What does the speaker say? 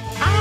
But